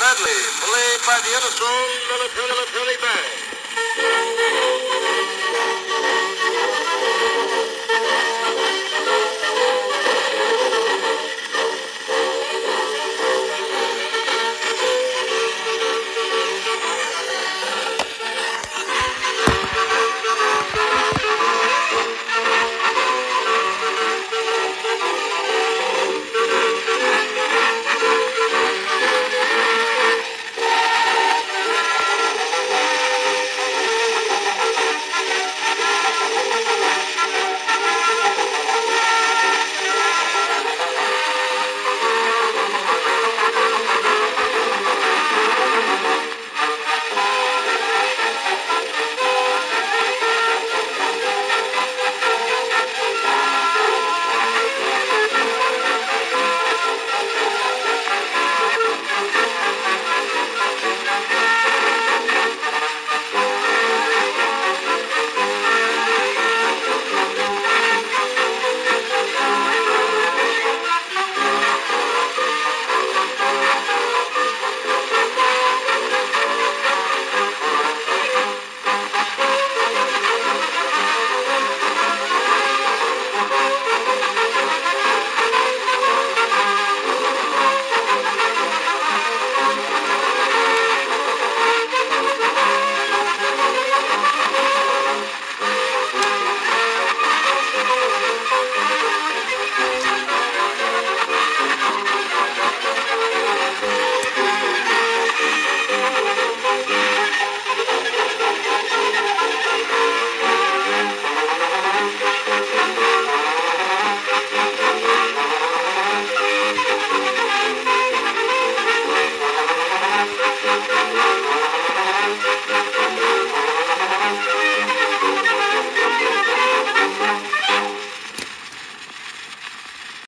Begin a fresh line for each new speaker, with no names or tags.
medley played by the ever strong military, military band.